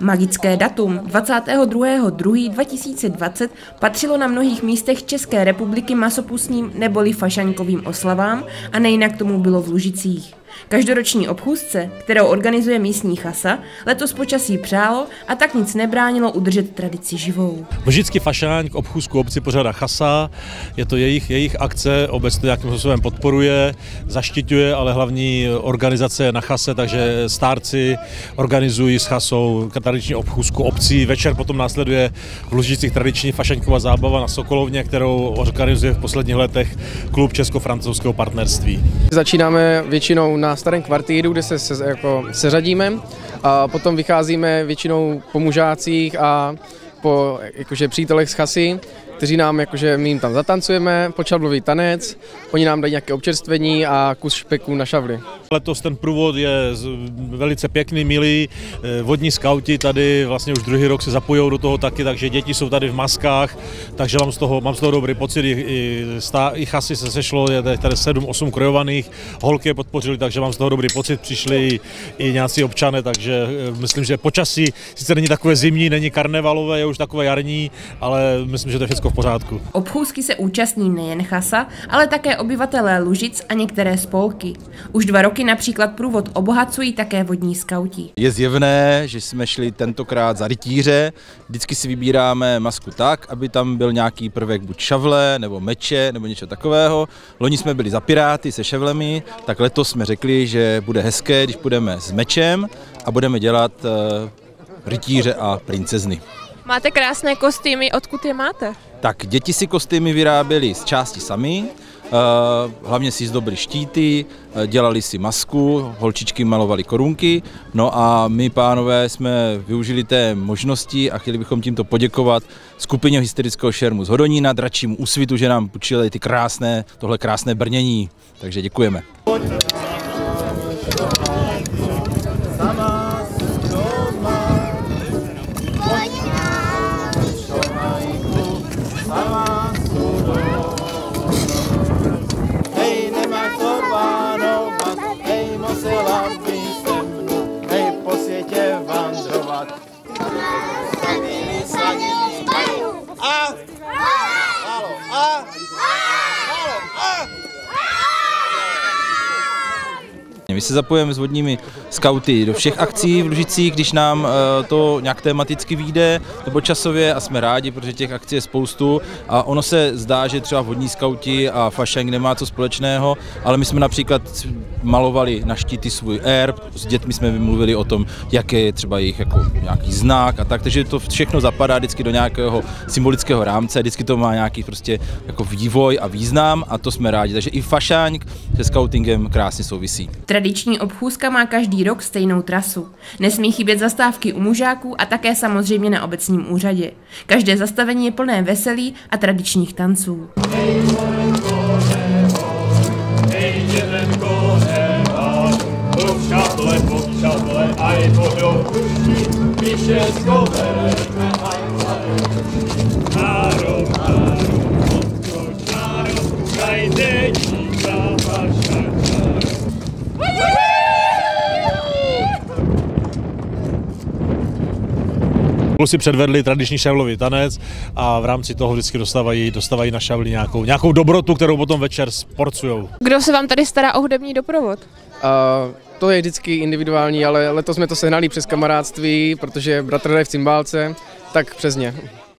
Magické datum 22.2.2020 patřilo na mnohých místech České republiky masopustním neboli fašankovým oslavám a nejinak tomu bylo v Lužicích. Každoroční obchůzce, kterou organizuje místní chasa, letos počasí přálo a tak nic nebránilo udržet tradici živou. Vždycky fašáň k obchůzku obci pořádá chasa, je to jejich, jejich akce, obec to nějakým způsobem podporuje, zaštiťuje, ale hlavní organizace je na chase, takže stárci organizují s chasou tradiční obchůzku obcí. Večer potom následuje v Lužicích tradiční fašaňková zábava na Sokolovně, kterou organizuje v posledních letech klub Česko-francouzského partnerství. Začínáme většinou na starém kvartíru, kde se, se jako seřadíme a potom vycházíme většinou po mužácích a po jakože přítelech z chasy kteří nám, jakože my jim tam zatancujeme, počablový tanec, oni nám dají nějaké občerstvení a kus špeků na šavli. Letos ten průvod je velice pěkný, milý. Eh, vodní skauti tady vlastně už druhý rok se zapojují do toho taky, takže děti jsou tady v maskách, takže mám z toho, mám z toho dobrý pocit. I, i, stá, i chasy se sešlo, je tady 7-8 krojovaných, holky je podpořili, takže mám z toho dobrý pocit. Přišli i, i nějací občané, takže eh, myslím, že počasí sice není takové zimní, není karnevalové, je už takové jarní, ale myslím, že to je všechno v pořádku. Obchůzky se účastní nejen chasa, ale také obyvatelé Lužic a některé spolky. Už dva roky například průvod obohacují také vodní skauti. Je zjevné, že jsme šli tentokrát za rytíře. Vždycky si vybíráme masku tak, aby tam byl nějaký prvek buď šavle, nebo meče, nebo něco takového. Loni jsme byli za piráty se ševlemi, tak letos jsme řekli, že bude hezké, když budeme s mečem a budeme dělat uh, rytíře a princezny. Máte krásné kostýmy, odkud je máte? Tak děti si kostýmy vyráběly z části sami, eh, hlavně si zdobili štíty, eh, dělali si masku, holčičky malovali korunky, no a my pánové jsme využili té možnosti a chtěli bychom tímto poděkovat skupině hysterického šermu z Hodonína, dračímu úsvitu, že nám půjčili ty krásné, tohle krásné brnění, takže děkujeme. 啊。啊 My se zapojíme s vodními skauty do všech akcí v Lužicích, když nám eh, to nějak tematicky vyjde nebo časově a jsme rádi, protože těch akcí je spoustu. A ono se zdá, že třeba vodní skauti a fašeng nemá co společného, ale my jsme například malovali na štíty svůj erb, s dětmi jsme vymluvili o tom, jaký je třeba jejich jako nějaký znak a tak, takže to všechno zapadá vždycky do nějakého symbolického rámce, vždycky to má nějaký prostě jako vývoj a význam a to jsme rádi, takže i fašáňk se scoutingem krásně souvisí. Tradiční obchůzka má každý rok stejnou trasu. Nesmí chybět zastávky u mužáků a také samozřejmě na obecním úřadě. Každé zastavení je plné veselí a tradičních tanců. Hey, Kluci předvedli tradiční šavlový tanec a v rámci toho vždycky dostávají, dostávají na šavli nějakou, nějakou dobrotu, kterou potom večer sporcují. Kdo se vám tady stará o hudební doprovod? Uh, to je vždycky individuální, ale letos jsme to sehnali přes kamarádství, protože bratr je v cymbálce, tak přesně.